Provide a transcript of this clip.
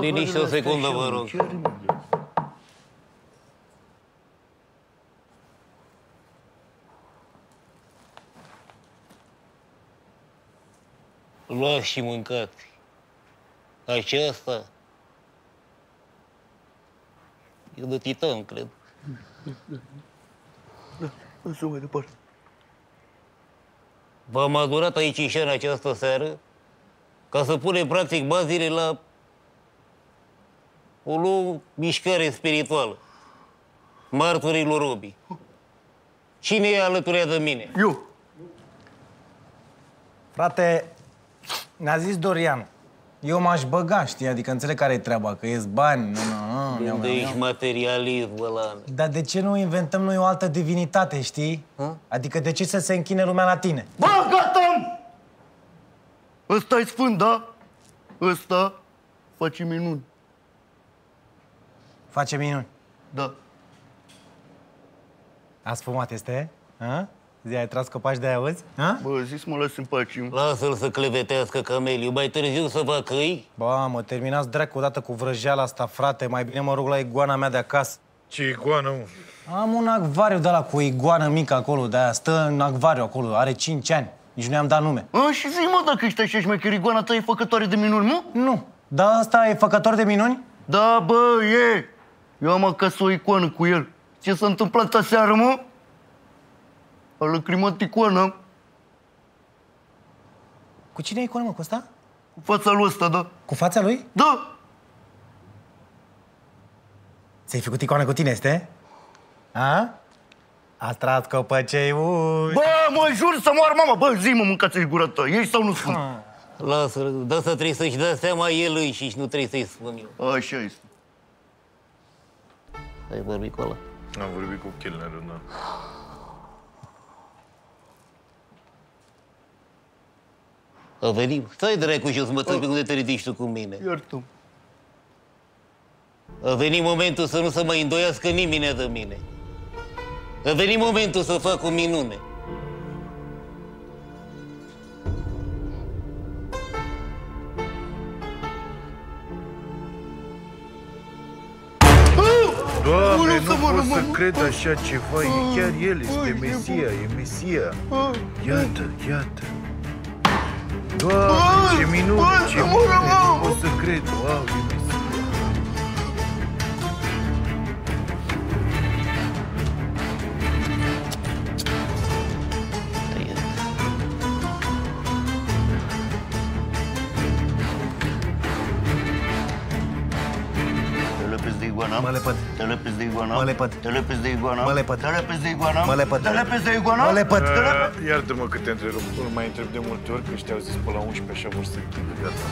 Liniște o secundă, vă rog. Ce are, mă? Luați și mâncați. Aceasta e de titan, cred. Să mai departe. V-am adurat aici în această seară ca să punem practic bazile la o nouă mișcare spirituală. Martorii lui Robi. Cine e alături de mine? Eu. Frate, ne-a zis Dorian. Eu m-aș băga, știi? Adică înțeleg care e treaba, că ies bani. Nu, nu, nu, De unde ești materialism, ăla? Dar de ce nu inventăm noi o altă divinitate, știi? Adică de ce să se închine lumea la tine? Bă, gata! ăsta e sfânt, da? Ăsta face minuni. Face minuni. Da. Ați fumat este? Ha? Zi, ai tras copaci de aia, auzi? Ha? Bă, zis mă lăs în pace. Lasă-l să clevetească cameliu. Mai târziu să facă îi. Ba, mă, terminați dracu odată cu vrăjeala asta, frate. Mai bine mă rog la iguana mea de acasă. Ce igoană, mă? Am un acvariu de la cu o iguană mică acolo, de aia stă în acvariu acolo, are 5 ani. Nici nu i-am dat nume. A, și zi, mă, dacă ești așa șmecher, iguana ta e făcătoare de minuni, mă? Nu. Dar ăsta e făcător de minuni? Da, bă, e. Eu am acasă o icoană cu el. Ce s-a întâmplat aseară, mă? A lăcrimat icoana Cu cine e icoană, mă, cu ăsta? cu fața lui ăsta, da? Cu fața lui? Da! Ți-ai făcut icoană cu tine, este? A? A tras copăcei ui. Bă, mă jur să moar mama! Bă, zi, mă, mâncați-și gura ta. Ești sau nu sunt? Lasă-l. De asta trebuie să-și dea seama el înșiși, nu trebuie să-i spun eu. Așa este. Ai vorbit cu ăla. Am vorbit cu chelnerul, da. A venit. Stai dracu jos, mă, trebuie unde te ridici tu cu mine. Iartă A venit momentul să nu se mai îndoiască nimeni de mine. A venit momentul să fac o minune. Doamne, să nu mă pot să rămân. cred așa ceva. E chiar el, este Mesia, e Mesia. Iată, iată. Doamne, ce minune, bă, ce să mă minune, rămân. nu pot să cred. Wow, e iguana? Mă lepăd. Te lepezi de iguana? Mă lepăd. Te lepezi de iguana? Mă lepăd. Te lepezi de iguana? Mă lepăd. Te lepezi de iguana? Mă lepăd. Te lepezi? Uh, Iartă-mă că te întrerup. Nu mai întreb de multe ori că ăștia au zis pe la 11, așa vor să gata.